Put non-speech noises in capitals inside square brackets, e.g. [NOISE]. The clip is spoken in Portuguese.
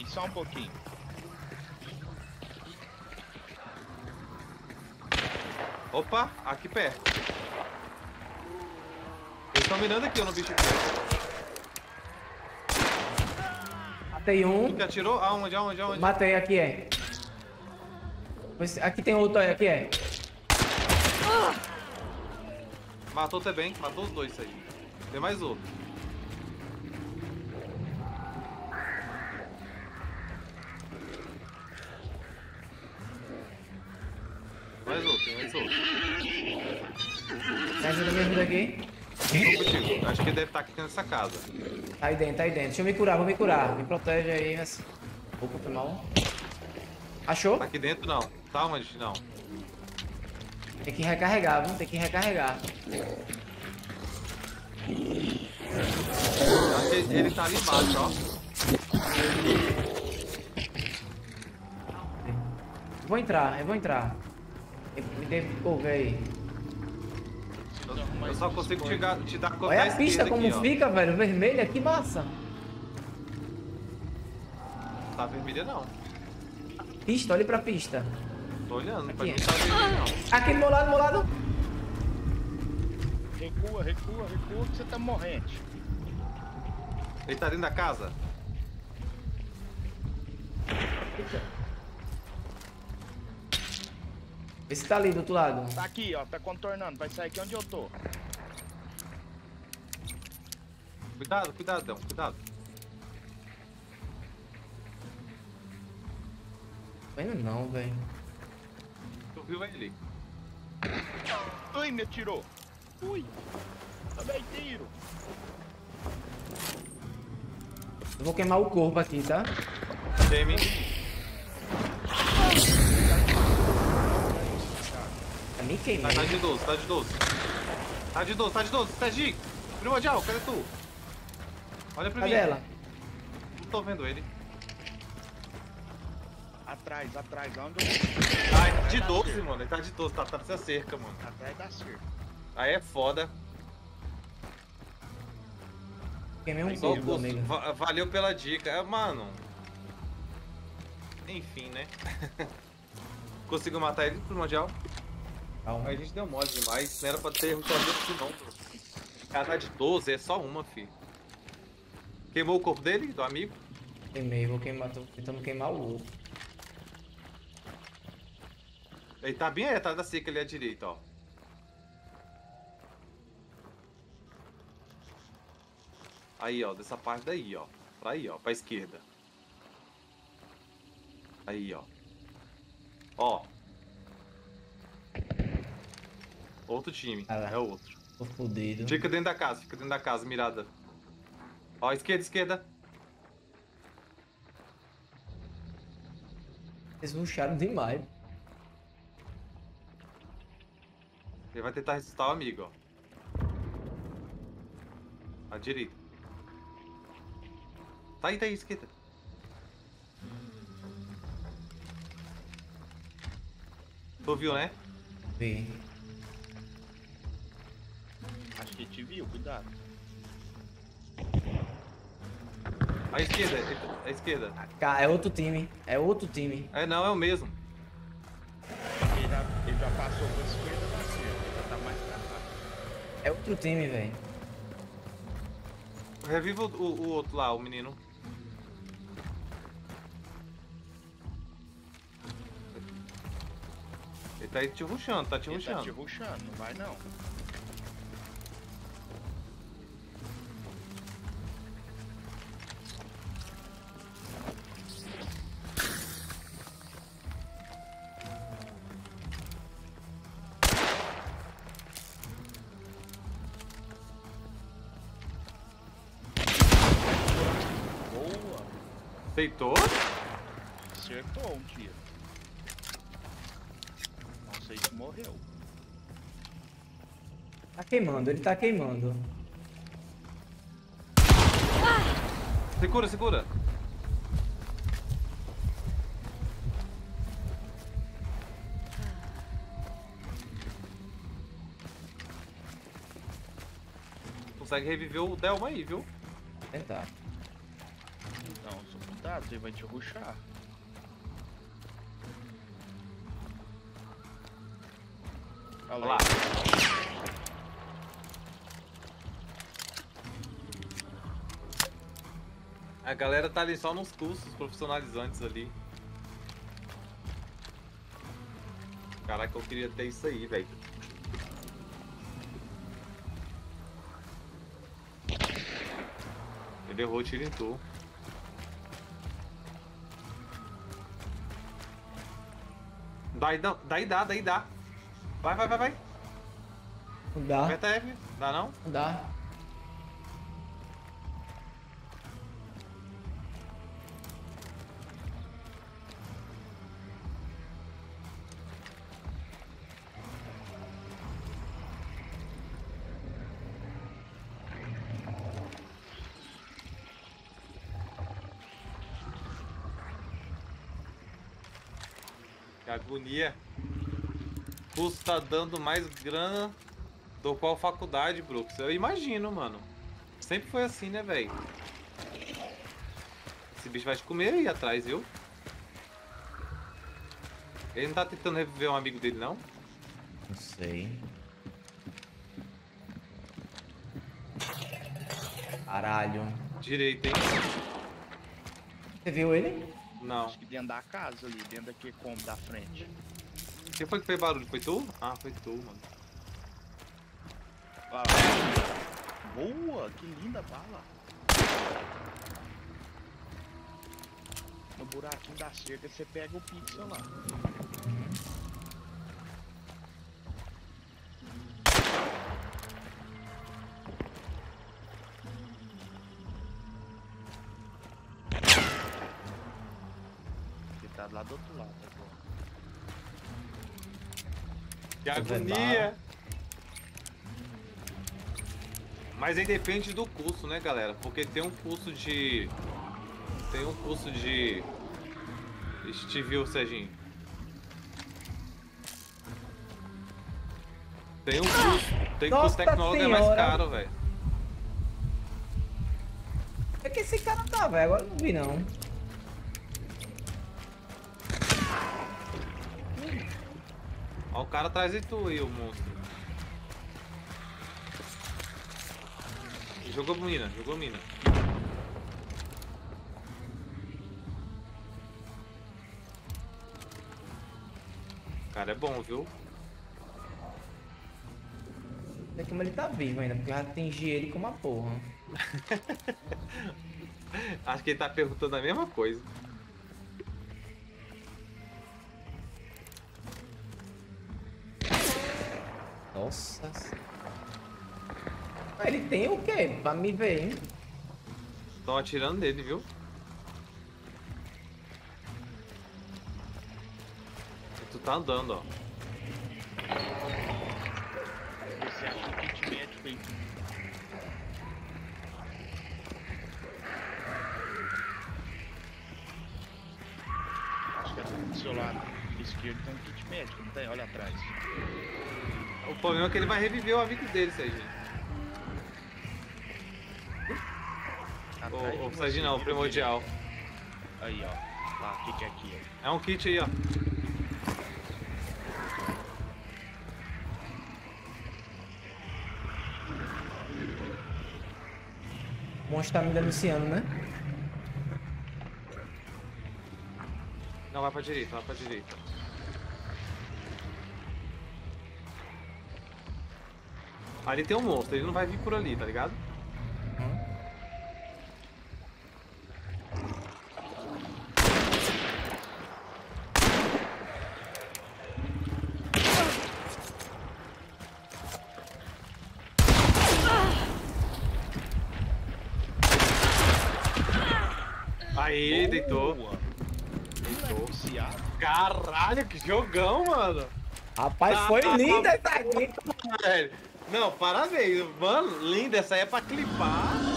aí, só um pouquinho. Opa, aqui perto. Eles estão mirando aqui, no bicho aqui. Matei um. Que atirou? Aonde, aonde, aonde? Matei, aqui é. Aqui tem outro, aqui é. Matou também, matou os dois aí. Tem mais outro. Mais outro, tem mais outro. Me ajuda, me ajuda aqui. Tô contigo. Acho que deve estar aqui nessa casa. Tá aí dentro, tá aí dentro. Deixa eu me curar, vou me curar. Me protege aí, mas... Opa, foi mal. Achou? Tá aqui dentro não. Tá onde? Não. Tem que recarregar, viu? Tem que recarregar. Acho que ele tá ali embaixo, ó. Vou entrar, eu vou entrar. Me devolve aí. Eu, eu só consigo te, ga- te dar Olha a pista como aqui, ó. fica, velho. Vermelha, que massa. Tá vermelha não. Pista, olha pra pista. Tô olhando, pra Aqui. mim não tá vermelha não. Aqui do meu lado, do meu lado. Recua, recua, recua que você tá morrendo. Ele tá dentro da casa? Vê se tá ali do outro lado. Tá aqui, ó, tá contornando, vai sair aqui onde eu tô. Cuidado, cuidado, Dão, cuidado. Vendo não, velho. Tu viu ele? Ui, me atirou. Ui, também tiro. Eu vou queimar o corpo aqui, tá? Demi. Queimei. Tá, tá de 12, tá de 12. Tá de 12, tá de 12. Serginho, primordial, cadê tu? Olha pra Cadê mim. ela? Não tô vendo ele. Atrás, atrás, onde eu Ai, de 12, mano. Ele tá de 12, tá atrás dessa cerca, mano. Atrás da cerca. Aí é foda. Queimei um Só o corpo, custo. amigo. Va- valeu pela dica. É, mano. Enfim, né? [LAUGHS] Conseguiu matar ele, primordial? Calma. A gente deu mole demais. Não era pra ter rushado assim, não. pô. Cara tá de 12, é só uma, fi. Queimou o corpo dele, do amigo? Queimei, vou queimar. Tô tentando queimar o outro. Ele tá bem aí atrás da seca ali à direita, ó. Aí, ó, dessa parte daí, ó. Pra aí, ó, pra esquerda. Aí, ó. Ó. Outro time, Ah lá. é outro. Tô fudido. Fica dentro da casa, fica dentro da casa, mirada. Ó, esquerda, esquerda. Eles ruxaram demais. Ele vai tentar ressuscitar o amigo, ó. À direita. Tá aí, tá aí, esquerda. Tu viu, né? Vi. Acho que te viu, cuidado. À esquerda, à esquerda. Cá, é outro time. É outro time. É, não, é o mesmo. Ele já, ele já passou pra esquerda da cerca, já tá mais pra cá. É outro time, velho. Reviva o, o- o outro lá, o menino. Ele tá aí te ruxando, tá te Ele tá te ruxando. ruxando, não vai não. Aceitou? Acertou um tiro. Não sei se morreu. Tá queimando, ele tá queimando. Segura, segura. Consegue reviver o Delma aí, viu? Vou tentar. Não, só cuidado, ele vai te ruxar. Olha lá. A galera tá ali só nos cursos profissionalizantes ali. Caraca, eu queria ter isso aí, velho. Ele errou o tiro em tu. Daí dá, daí dá, daí dá. Vai, vai, vai, vai. Dá, Aperta F. Dá não dá. Que agonia. Curso tá dando mais grana do qual faculdade, Brooks. Eu imagino, mano. Sempre foi assim, né, velho? Esse bicho vai te comer aí atrás, viu? Ele não tá tentando reviver um amigo dele, não? Não sei. Caralho. Direito, hein? Você viu ele? Não. Acho que dentro da casa ali, dentro daquele cômodo da frente. Quem foi que fez barulho? Foi tu? Ah, foi tu, mano. Boa, que linda bala. No buraquinho da cerca você pega o pixel lá. Que agonia! Mas aí depende do curso, né, galera? Porque tem um curso de. Tem um curso de. Te viu, Serginho? Tem um curso. Tem curso Nossa tecnólogo é mais Senhora! caro, velho. É que esse cara tá, velho. Agora eu não vi, não. Ó, o cara atrás de tu aí, o monstro. Jogou mina, jogou mina. O cara é bom, viu? Sei como ele tá vivo ainda, porque eu atingi ele com uma porra. [LAUGHS] Acho que ele tá perguntando a mesma coisa. Nossa. Ah, Ele tem o quê? Pra me ver, hein? Estão atirando nele, viu? Tu tá andando, ó. Você acha um kit médico aí? Acho que é do seu lado esquerdo tem um kit médico, não tem? Olha atrás. O problema é que ele vai reviver o amigo dele, Serginho. Ô, de ô você, Serginho não, o primordial. Aí, ó. Lá, kit aqui, ó. É um kit aí, ó. O monstro tá me denunciando, né? Não, vai pra direita, vai pra direita. Ali tem um monstro, ele não vai vir por ali, tá ligado? Aí, deitou. Boa. Deitou. Caralho, que jogão, mano. Rapaz, Ah, foi tá, linda tá. essa aqui. Velho. Não, parabéns. Mano, linda. Essa aí é pra clipar.